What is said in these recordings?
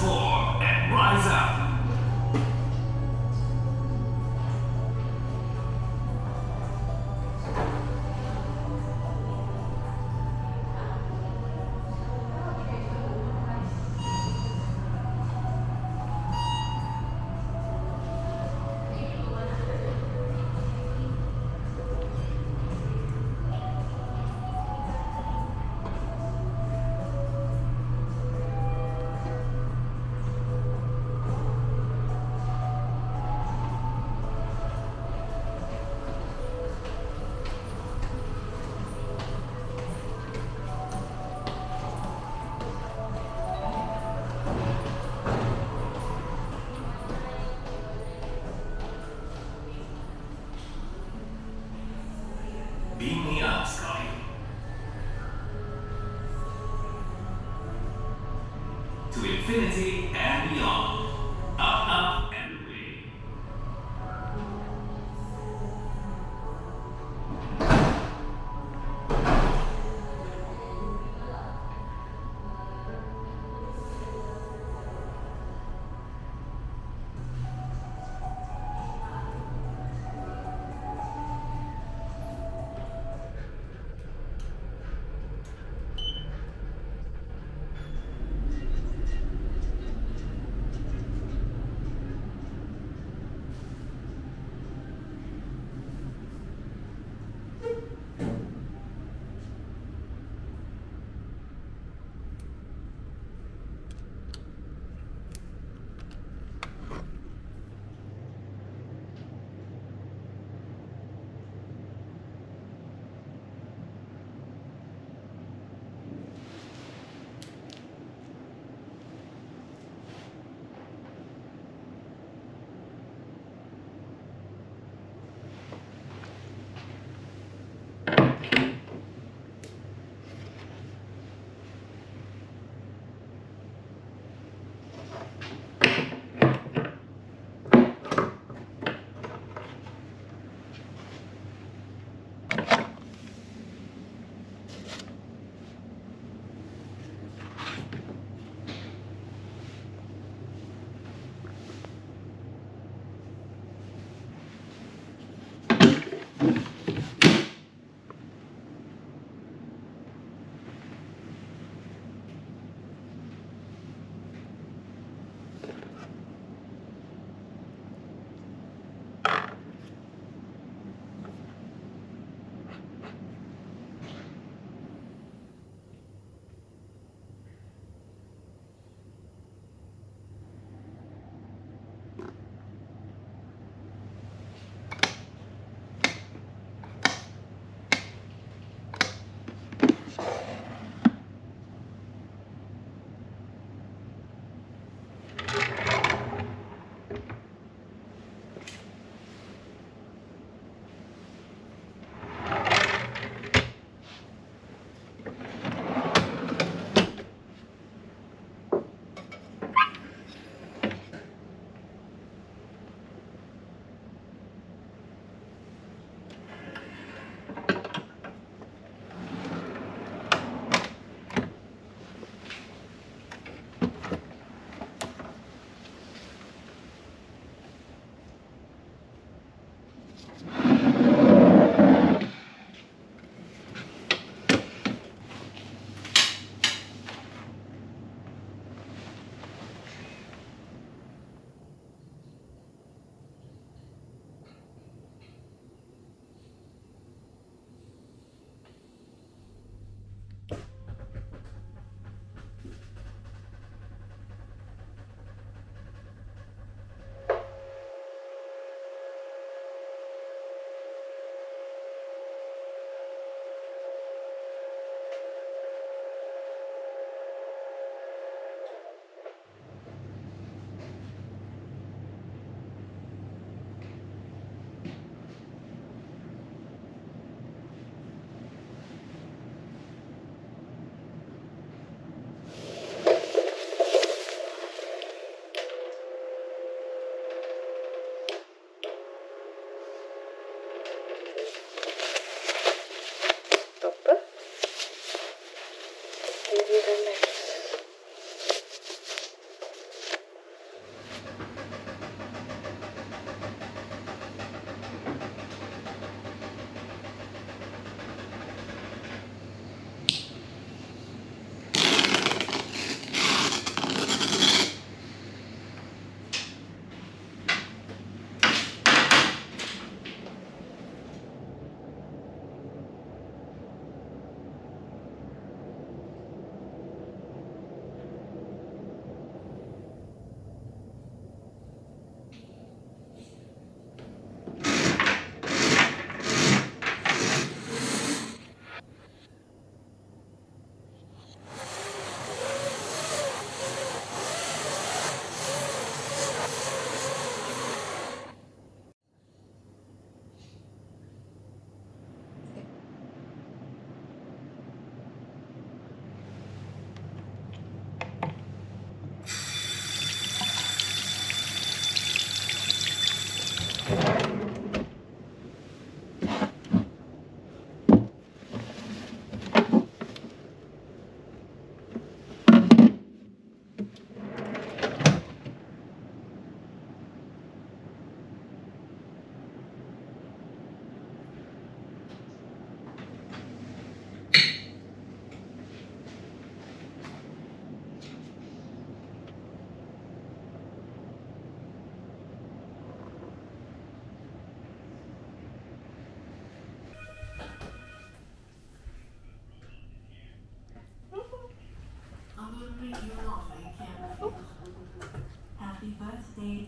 transform and rise up.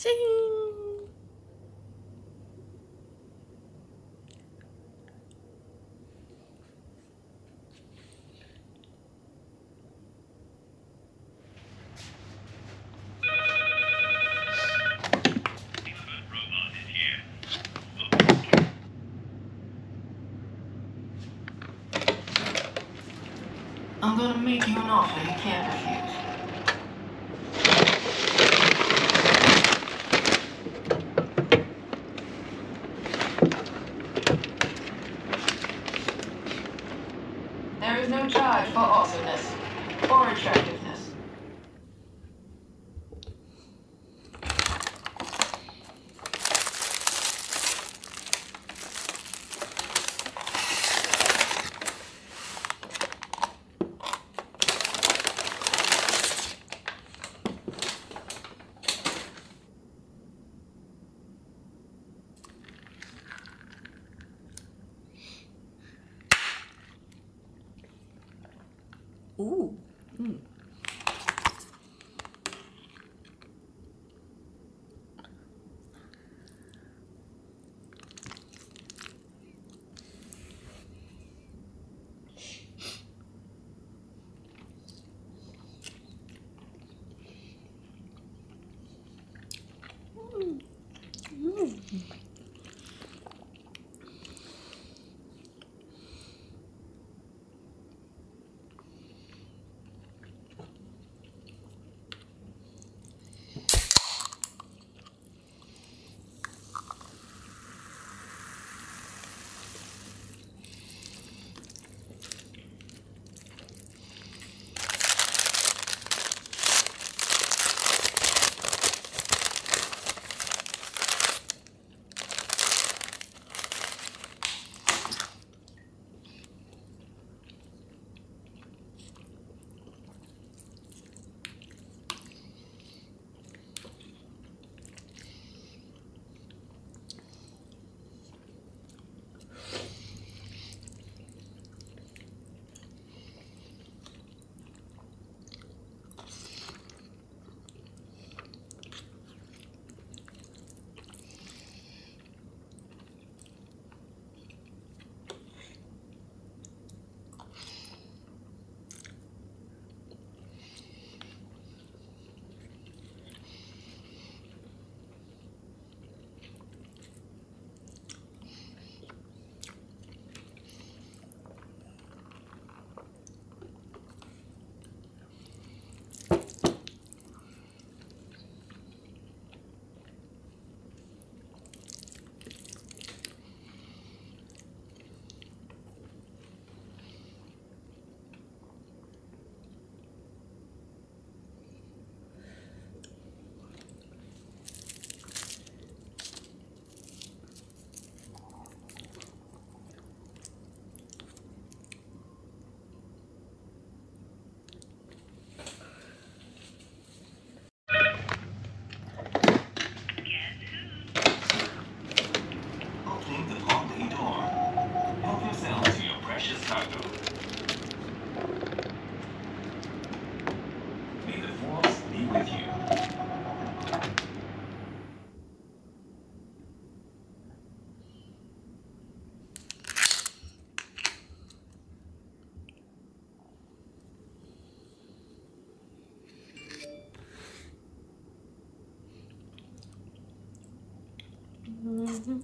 Ching! to make you an offer you can't refuse. 哦，嗯。Угу.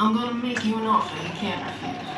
I'm gonna make you an offer you can't refuse.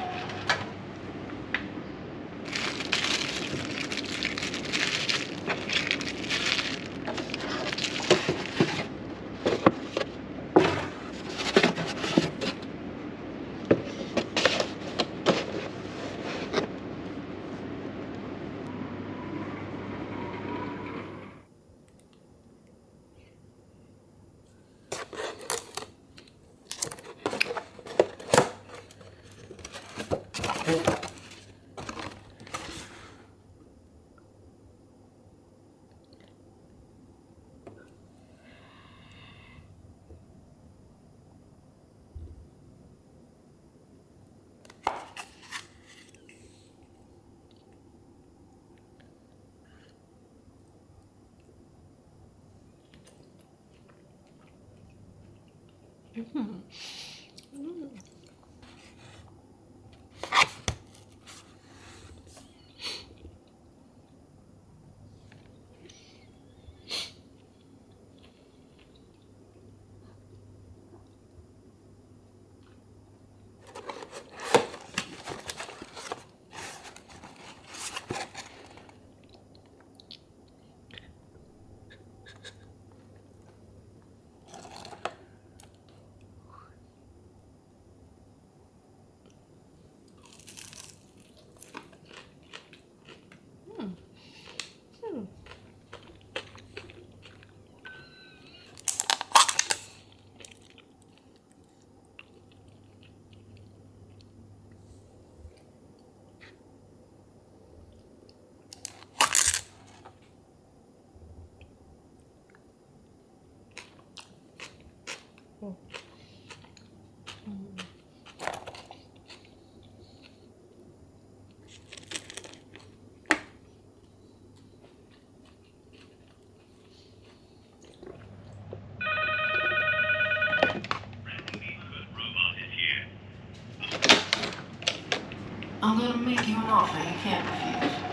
An offer you can't refuse.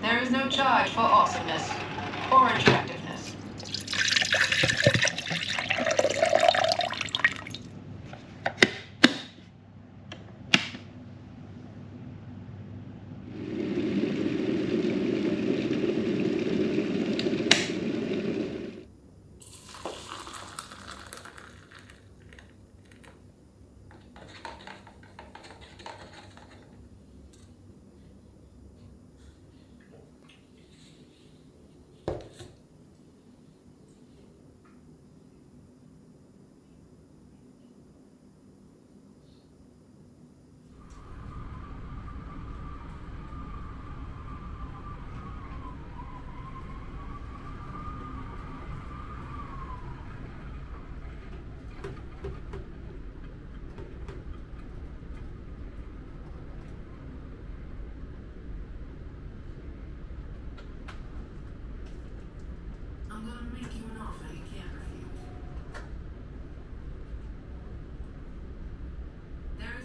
There is no charge for awesomeness or.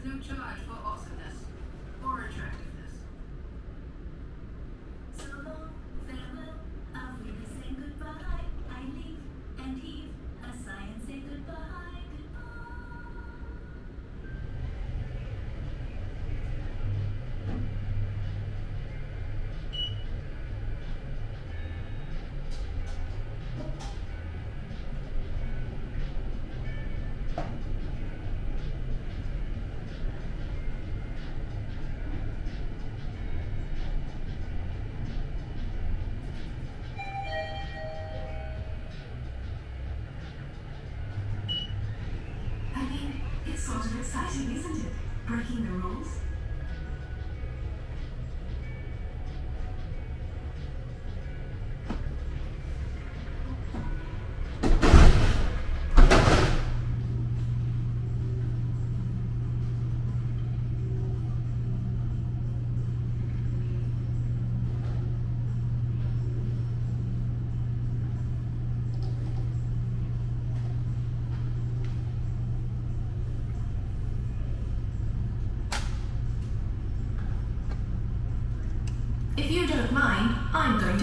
no charge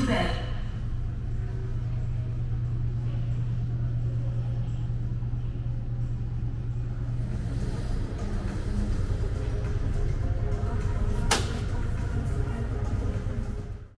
to bed.